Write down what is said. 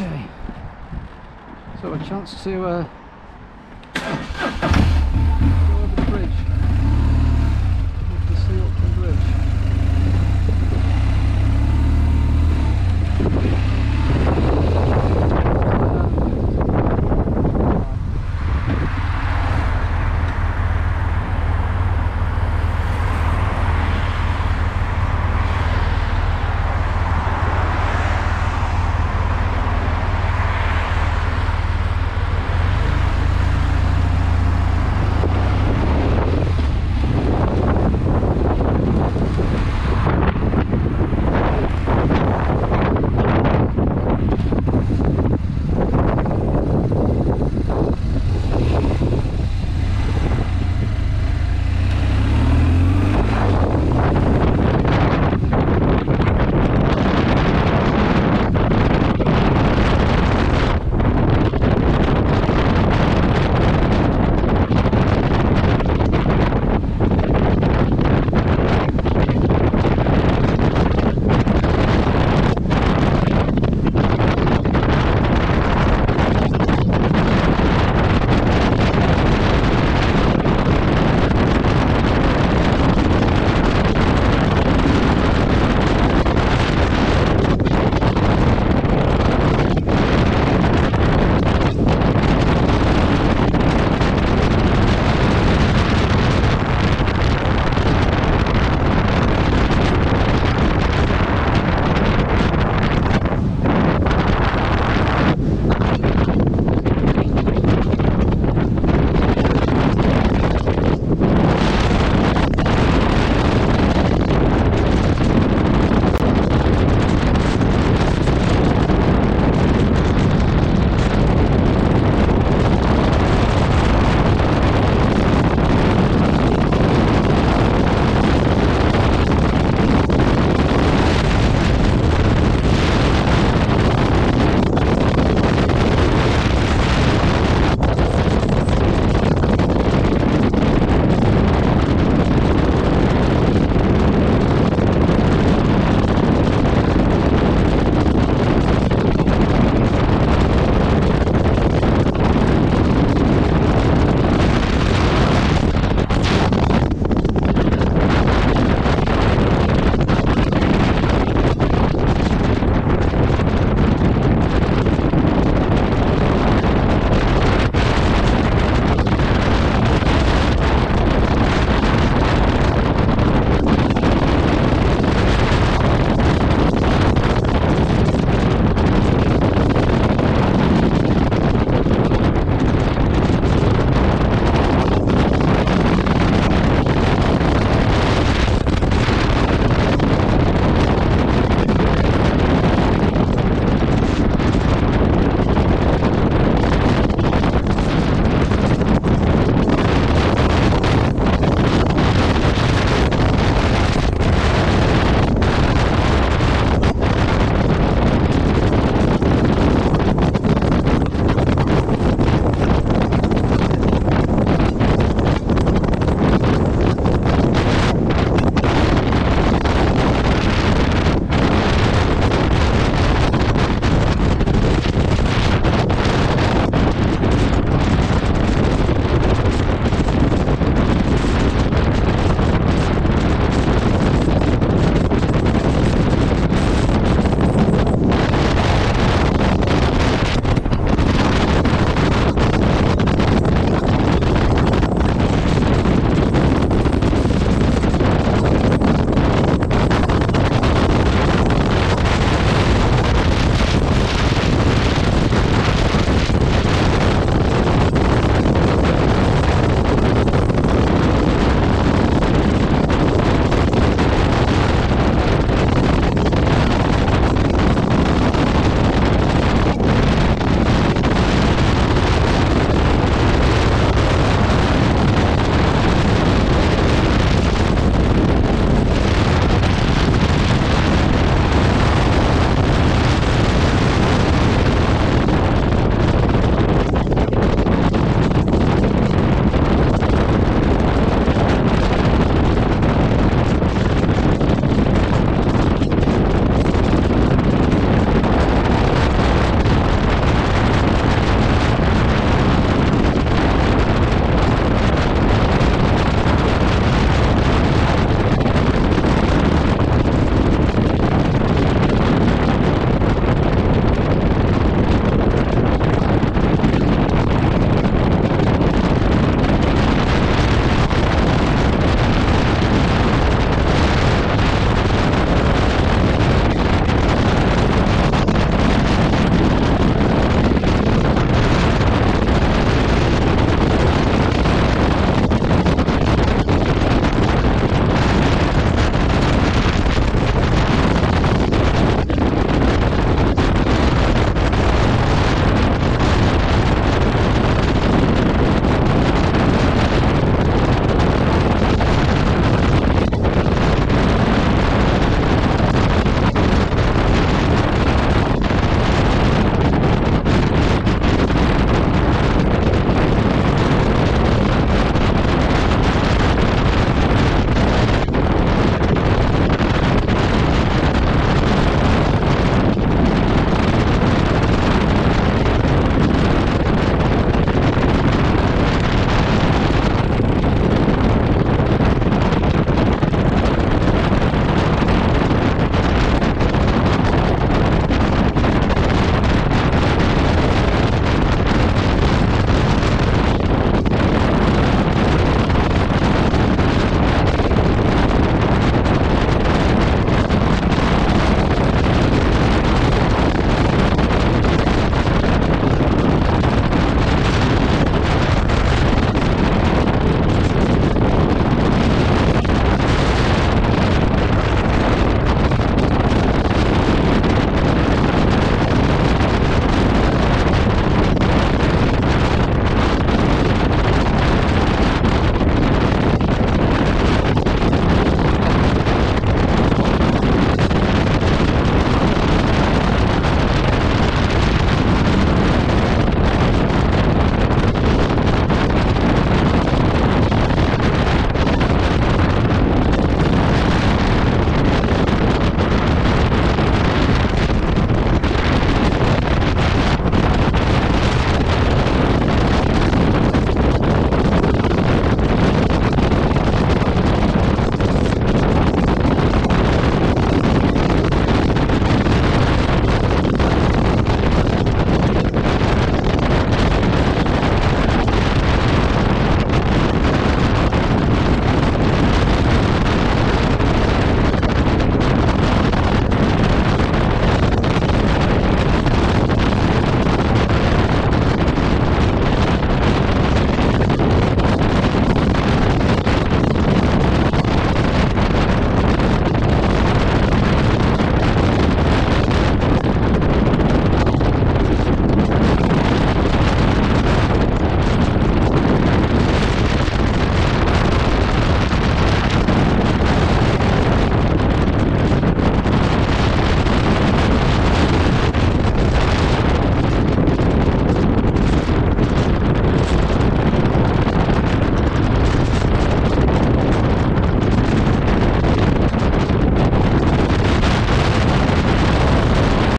Okay. So a chance to uh,